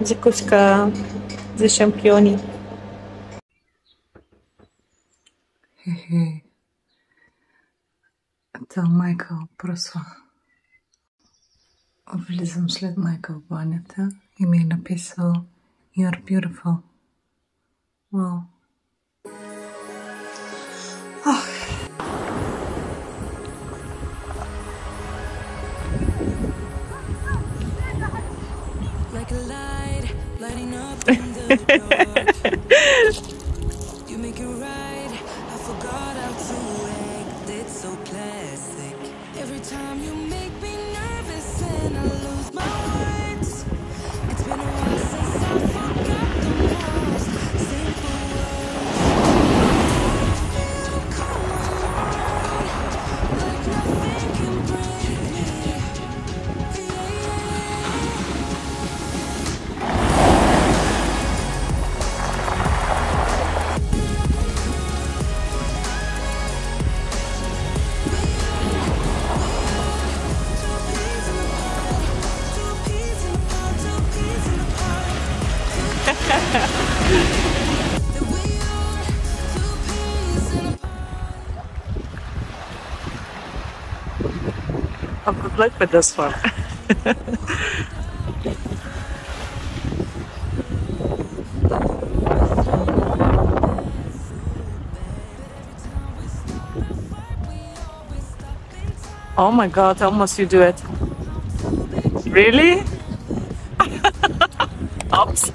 Закуска за шампиони. Хе-хе. Та майка пръсва. Влизам след майка в банята и ми е написал You're beautiful. Wow. Lighting up in the dark. you make it right. I forgot how to act. It's so classic. Every time you make me nervous and I lose my words. Oh, good luck with this one. oh my god, must you do it? Really? Oops.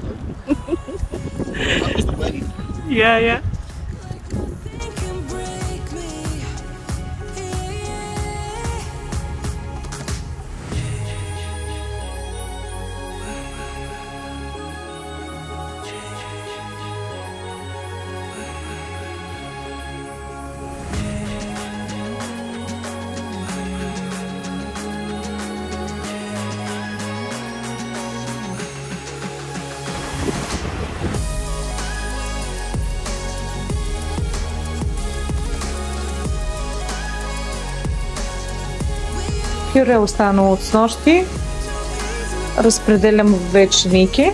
yeah, yeah. Пюре останало от снощи. Разпределям в две чиники.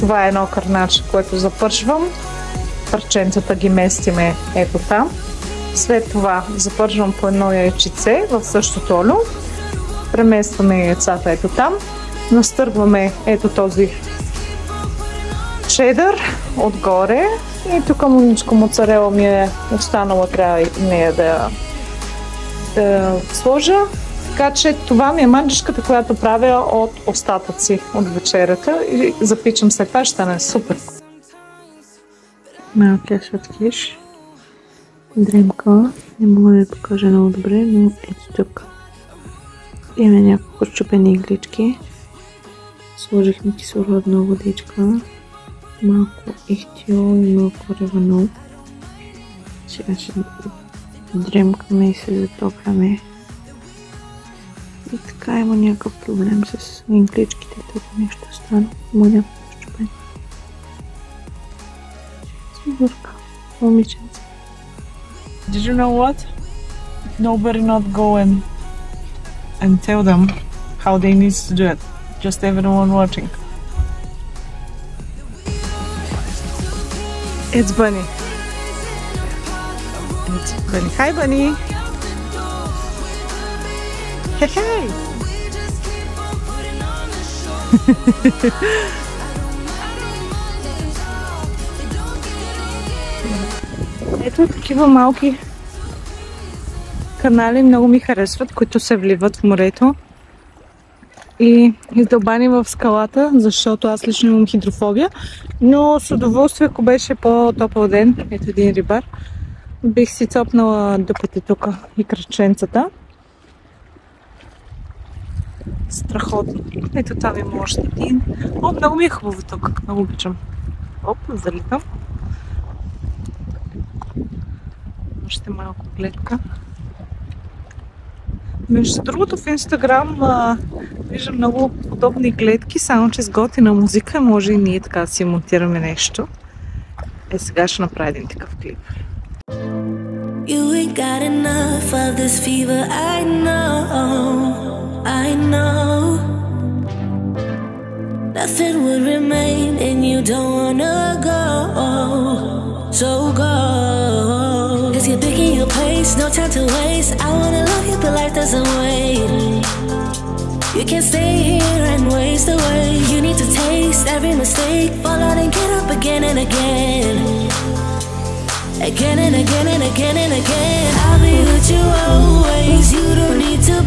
Това е едно кърначе, което запържвам. Парченцата ги местиме ето там. След това запържвам по едно яйчице в същото олио. Преместваме яйцата ето там. Настъргваме ето този чедър отгоре. И тук муничко моцарела ми е останала, трябва и нея да да сложа. Така че това ми е манджишката, която правя от остатъци от вечерята и запичам след това, ще стане супер. Малкия сладкиш. Дремка. Не мога да я покажа много добре, но ето тук. Имаме няколко щупени иглички. Сложихме кислородна водичка. Малко ихтио и малко ревано. Сега ще дремкаме и се затопляме. И така има някакъв проблем с инкличките, тук нещо стана. Има някакво щупен. Сигурка. Момиченце. Did you know what? Nobody not go and, and tell them how they need to do it. Just everyone watching. It's Bunny. It's Bunny. Hi, Bunny. Hey, hey. Ето такива малки канали много ми харесват, които се вливат в морето. И издълбани в скалата, защото аз лично имам хидрофобия. Но с удоволствие, ако беше по-топъл ден, ето един рибар, бих си цопнала дупите тук и кръченцата. Страхотно. Ето там има още един. О, много ми е хубаво тук. Много обичам. Оп, залитам. Още малко гледка. Между другото в Инстаграм виждам много подобни гледки, само че с готина музика може и ние така си монтираме нещо. Е, сега ще направя един такъв клип. You ain't got enough of this fever, I know. Nothing would remain, and you don't wanna go. So go. Cause you're picking your pace, no time to waste. I wanna love you, but life doesn't wait. You can't stay here and waste away. You need to taste every mistake, fall out and get up again and again. Again and again and again and again. I'll be with you always. You don't need to